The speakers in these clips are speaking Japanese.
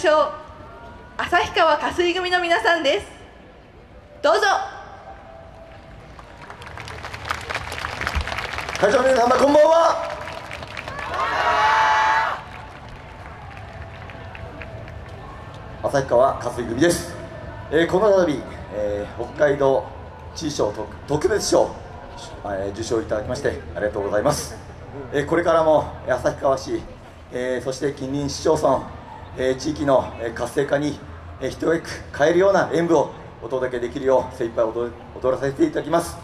しょう旭川加水組の皆さんです。どうぞ。会場の皆様こんばんは。旭川加水組です、えー、この度、えー、北海道地位賞特別賞、えー、受賞いただきましてありがとうございます、えー、これからも旭川市、えー、そして近隣市町村、えー、地域の活性化に、えー、一役変えるような演舞をお届けできるよう精一杯踊踊らせていただきます。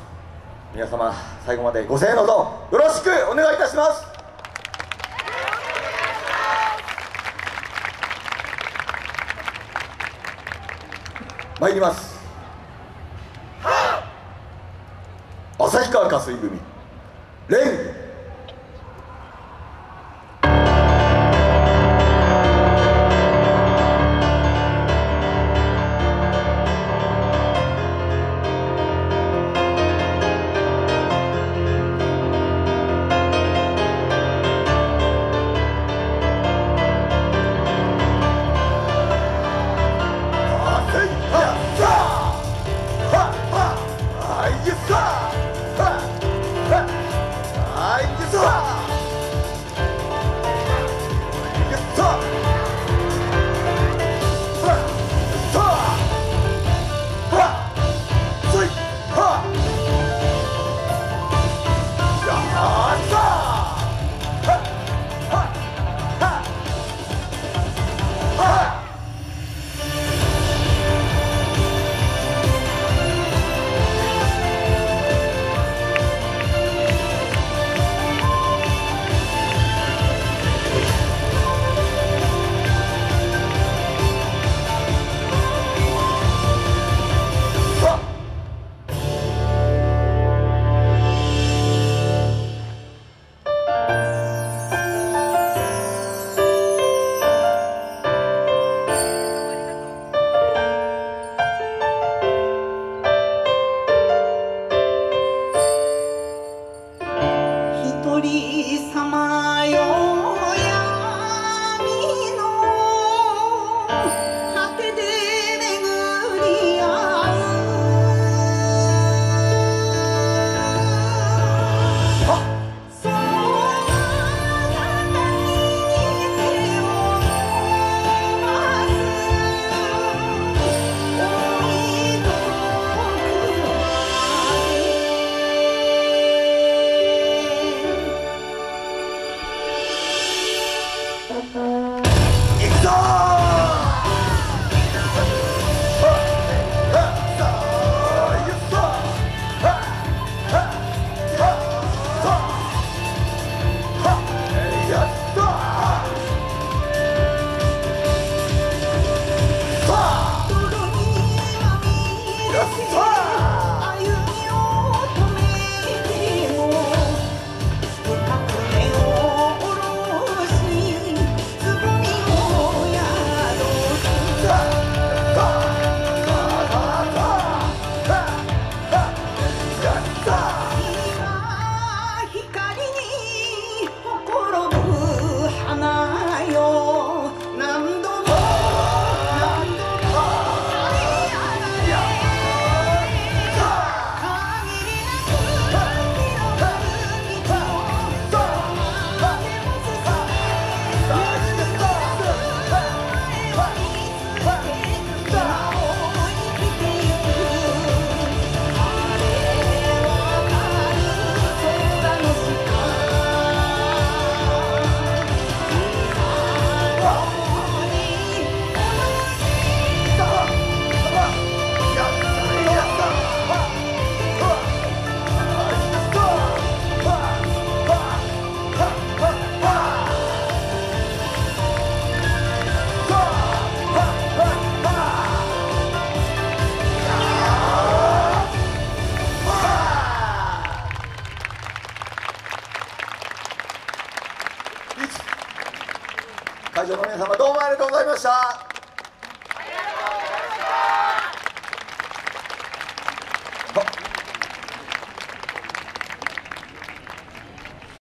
皆様最後までご声援のほどよろしくお願いいたします。参ります。旭川加水組。会場の皆様どうもありがとうございました。